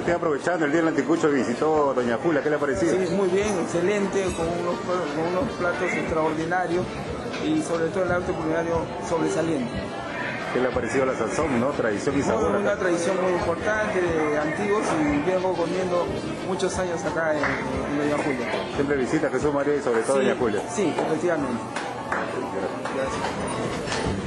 que aprovechando el día del anticucho visitó Doña Julia, ¿qué le ha parecido? Sí, muy bien, excelente, con unos, con unos platos extraordinarios y sobre todo el arte culinario sobresaliente. ¿Qué le ha parecido la sazón, no? Tradición y sabor. Bueno, una tradición muy importante de antiguos y vengo comiendo muchos años acá en, en Doña Julia. Siempre visita Jesús María y sobre todo sí, Doña Julia. Sí, efectivamente. Gracias.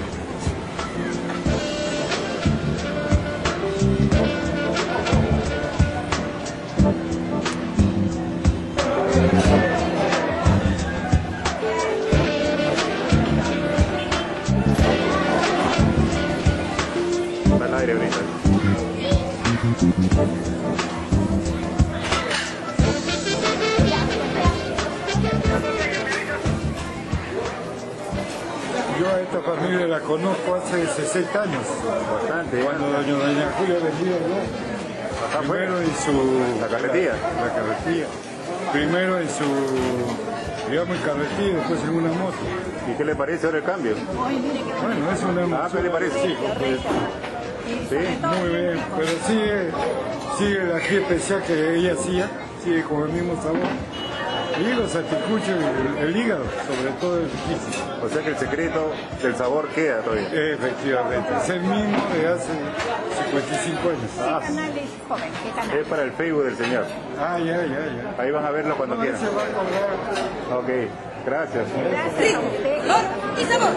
Yo a esta familia la conozco hace 60 años, Bastante, cuando doña doña Julia vendía yo. Primero en su... La carretilla. La, la carretilla. Primero en su, digamos, en carretilla, después en una moto. ¿Y qué le parece ahora el cambio? Bueno, es una emoción. Ah, ¿qué le parece? Sí, Sí. muy bien, pero sigue, sigue la especial que ella hacía, sigue con el mismo sabor. Y los anticuchos, el, el hígado, sobre todo, es riquísimo. O sea que el secreto del sabor queda todavía. Efectivamente, es el mismo de hace 55 años. Ah, ¿Qué canal es joven? ¿Qué canal? es para el Facebook del señor. Ah, ya, ya, ya. Ahí van a verlo cuando quieran. Se va a colgar. Ok, gracias. Gracias. y sabor.